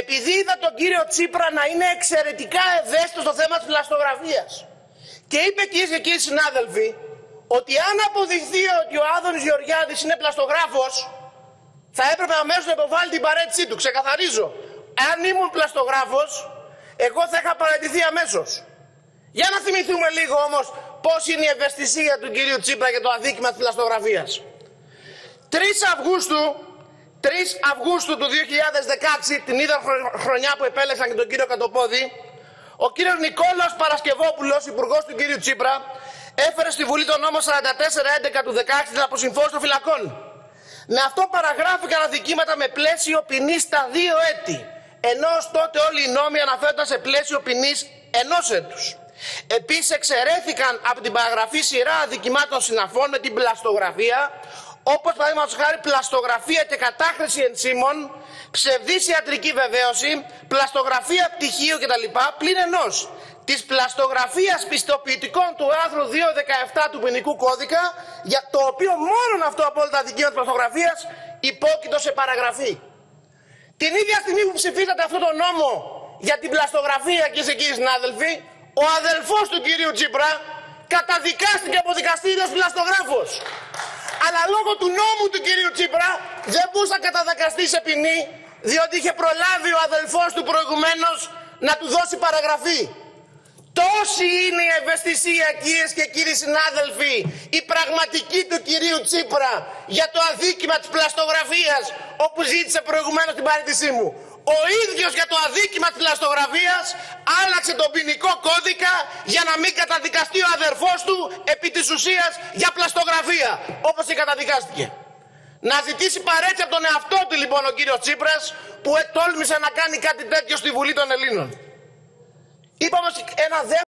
επειδή είδα τον κύριο Τσίπρα να είναι εξαιρετικά ευαίσθητος στο θέμα της πλαστογραφίας και είπε κυρίες και κύριοι συνάδελφοι ότι αν αποδειχθεί ότι ο Άδωνης Γεωργιάδης είναι πλαστογράφος θα έπρεπε αμέσως να υποβάλει την παρέτησή του. Ξεκαθαρίζω. Αν ήμουν πλαστογράφος, εγώ θα είχα παραιτηθεί αμέσως. Για να θυμηθούμε λίγο όμως πώς είναι η ευαισθησία του κυρίου Τσίπρα για το αδίκημα της πλαστογραφίας. 3 Αυγούστου 3 Αυγούστου του 2016, την ίδια χρονιά που επέλεξαν και τον κύριο Κατοπόδη, ο κύριος Νικόλαος Παρασκευόπουλος, υπουργός του κύριου Τσίπρα, έφερε στη Βουλή τον νόμο 4411 του 16 την αποσυμφώση των φυλακών. Με αυτό παραγράφηκαν αδικήματα με πλαίσιο ποινής στα δύο έτη, ενώ ως τότε όλοι οι νόμοι αναφέρονταν σε πλαίσιο ποινής ενός έτους. Επίσης εξαιρέθηκαν από την παραγραφή σειρά αδικημάτων συναφών με την πλαστογραφία, όπως παραδείγματος χάρη πλαστογραφία και κατάχρηση ενσύμων, ψευδής ιατρική βεβαίωση, πλαστογραφία πτυχίου κτλ. πλην ενός της πλαστογραφίας πιστοποιητικών του άρθρου 217 του ποινικού κώδικα, για το οποίο μόνο αυτό απόλυτα δικαίωμα της πλαστογραφίας υπόκειτο σε παραγραφή. Την ίδια στιγμή που ψηφίσατε αυτό το νόμο για την πλαστογραφία, κυρίες και κύριοι συνάδελφοι, ο αδελφός του κυρίου Τσίπρα καταδικάστηκε από δικαστήριο ως πλαστογράφος αλλά λόγω του νόμου του κυρίου Τσίπρα δεν μπορούσε να καταδικαστεί σε ποινή διότι είχε προλάβει ο αδελφός του προηγουμένως να του δώσει παραγραφή. Τόση είναι η ευαισθησία κυρίες και κύριοι συνάδελφοι η πραγματική του κυρίου Τσίπρα για το αδίκημα της πλαστογραφίας όπου ζήτησε προηγουμένως την παρέτησή μου ο ίδιος για το αδίκημα της λαστογραφίας άλλαξε τον ποινικό κώδικα για να μην καταδικαστεί ο αδερφός του επί της ουσίας για πλαστογραφία, όπως και καταδικάστηκε. Να ζητήσει παρέτηση από τον εαυτό του λοιπόν ο κύριος Τσίπρας που τόλμησε να κάνει κάτι τέτοιο στη Βουλή των Ελλήνων. Είπαμε ένα δεύτερο